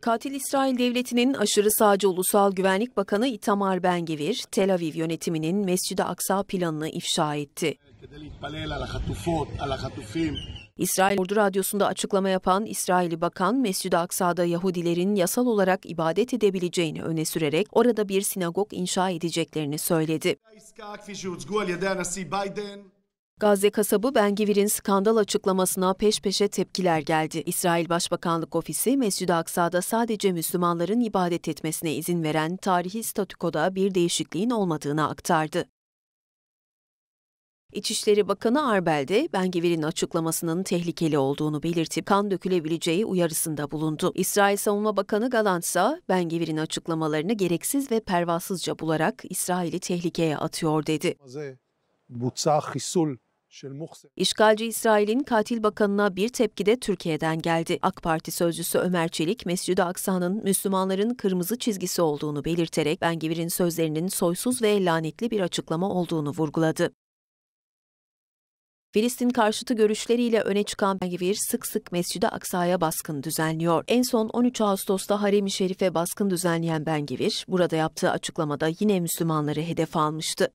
Katil İsrail Devleti'nin aşırı sağcı Ulusal Güvenlik Bakanı Itamar Bengevir, Tel Aviv yönetiminin Mescid-i Aksa planını ifşa etti. İsrail Ordu Radyosu'nda açıklama yapan İsraili Bakan, Mescid-i Aksa'da Yahudilerin yasal olarak ibadet edebileceğini öne sürerek orada bir sinagog inşa edeceklerini söyledi. Gazze kasabı Bengivir'in skandal açıklamasına peş peşe tepkiler geldi. İsrail Başbakanlık Ofisi Mescid-i Aksa'da sadece Müslümanların ibadet etmesine izin veren tarihi statükoda bir değişikliğin olmadığını aktardı. İçişleri Bakanı Arbel de Bengivir'in açıklamasının tehlikeli olduğunu belirtip kan dökülebileceği uyarısında bulundu. İsrail Savunma Bakanı Galant ise Bengivir'in açıklamalarını gereksiz ve pervasızca bularak İsrail'i tehlikeye atıyor dedi. İşgalci İsrail'in katil bakanına bir tepki de Türkiye'den geldi. AK Parti sözcüsü Ömer Çelik, Mescid-i Aksa'nın Müslümanların kırmızı çizgisi olduğunu belirterek Bengevir'in sözlerinin soysuz ve lanetli bir açıklama olduğunu vurguladı. Filistin karşıtı görüşleriyle öne çıkan Bengivir sık sık Mescid-i Aksa'ya baskın düzenliyor. En son 13 Ağustos'ta Harem-i Şerif'e baskın düzenleyen Bengivir, burada yaptığı açıklamada yine Müslümanları hedef almıştı.